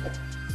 Gracias.